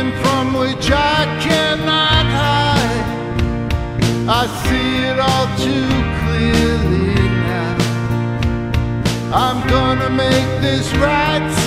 something from which I cannot hide. I see it all too clearly now. I'm gonna make this right.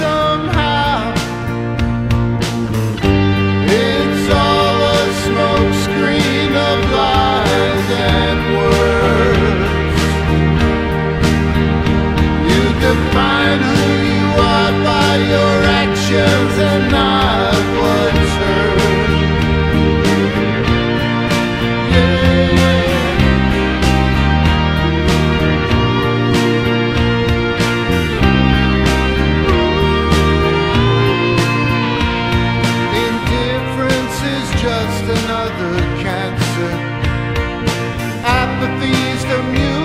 another cancer. Apathy is the music.